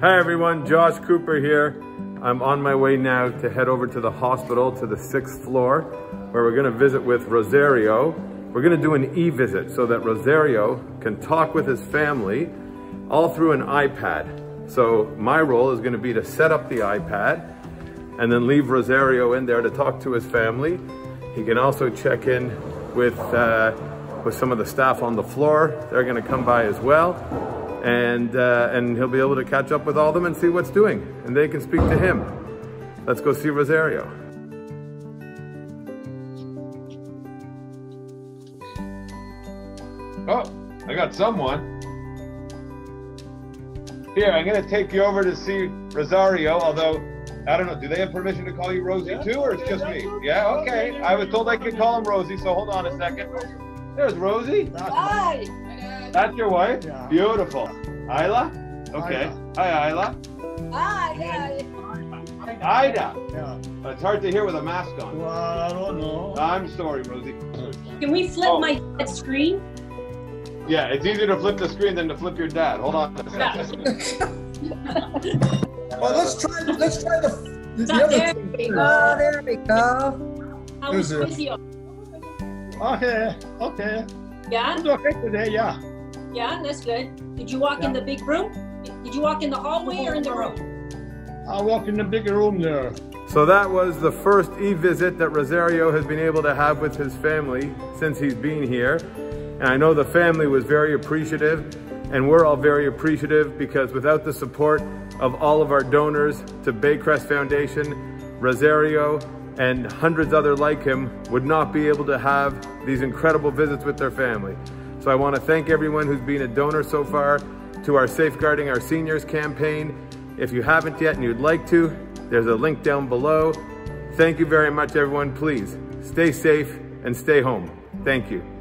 Hi everyone, Josh Cooper here. I'm on my way now to head over to the hospital to the sixth floor where we're gonna visit with Rosario. We're gonna do an e-visit so that Rosario can talk with his family all through an iPad. So my role is gonna be to set up the iPad and then leave Rosario in there to talk to his family. He can also check in with, uh, with some of the staff on the floor. They're gonna come by as well and, uh, and he'll be able to catch up with all of them and see what's doing, and they can speak to him. Let's go see Rosario. Oh, I got someone. Here, I'm gonna take you over to see Rosario, although, I don't know, do they have permission to call you Rosie yeah. too, or it's just me? Yeah, okay. I was told I could call him Rosie, so hold on a second. There's Rosie. Hi. That's your wife? Yeah. Beautiful. Isla? Okay. Ida. Hi, Isla. Hi, Ida. Yeah. It's hard to hear with a mask on. Well, I don't know. I'm sorry, Rosie. Can we flip oh. my screen? Yeah, it's easier to flip the screen than to flip your dad. Hold on well, let's try. Let's try the. the other there we go. There we go. How was physio? Okay. Okay. Yeah. It's okay today. Yeah. Yeah, that's good. Did you walk yeah. in the big room? Did you walk in the hallway or in the room? I walked in the big room there. So that was the first e-visit that Rosario has been able to have with his family since he's been here. And I know the family was very appreciative and we're all very appreciative because without the support of all of our donors to Baycrest Foundation, Rosario and hundreds other like him would not be able to have these incredible visits with their family. So I wanna thank everyone who's been a donor so far to our Safeguarding Our Seniors campaign. If you haven't yet and you'd like to, there's a link down below. Thank you very much, everyone. Please stay safe and stay home. Thank you.